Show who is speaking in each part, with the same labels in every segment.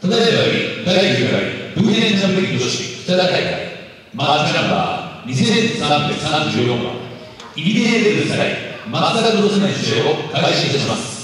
Speaker 1: ただいまより第9回ブーヘンジャンプリング女子北田大会マーチナンバー2334番イリデーレルサイ松坂黒瀬選手を開始いたします。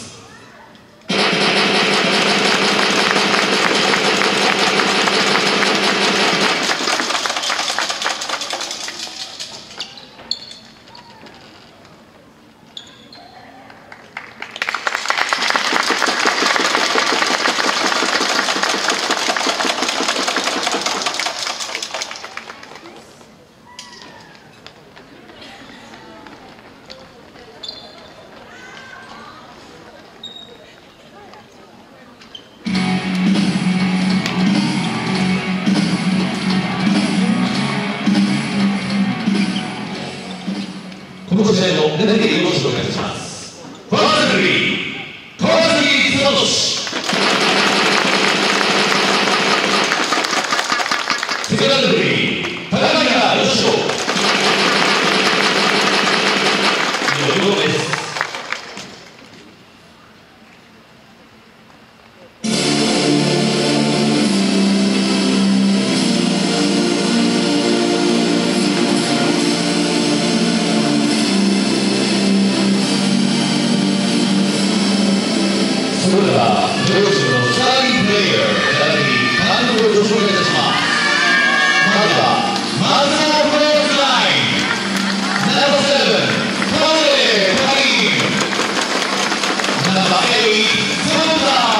Speaker 1: Hey, Tilda!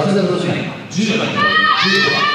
Speaker 1: 早稲田同士が
Speaker 2: ね10
Speaker 1: 秒だった
Speaker 3: 10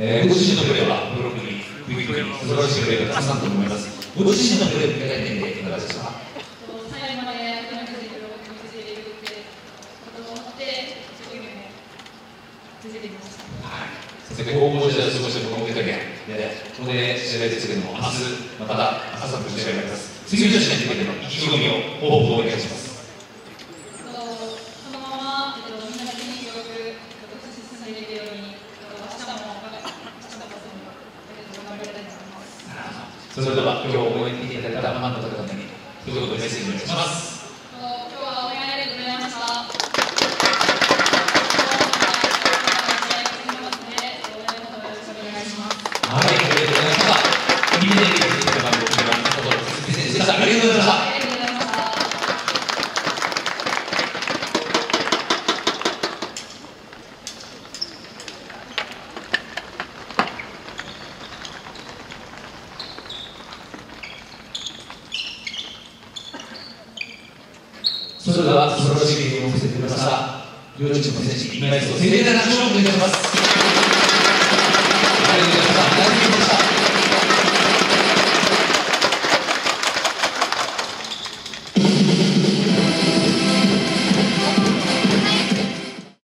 Speaker 1: えー、ご自身のプレーはブロックに、ウィに素晴らしいプレーがたくさんと思います。ご自身のプレーを伺たいんで、いか？がでしたか
Speaker 3: 最にいい、続てきま。はい。
Speaker 1: そして高校時代を過ごしてこの大分県で、ここで試合ですけれども、明日、また朝の試合ります。次の試合に向けての意気込みを、方法をお願いします。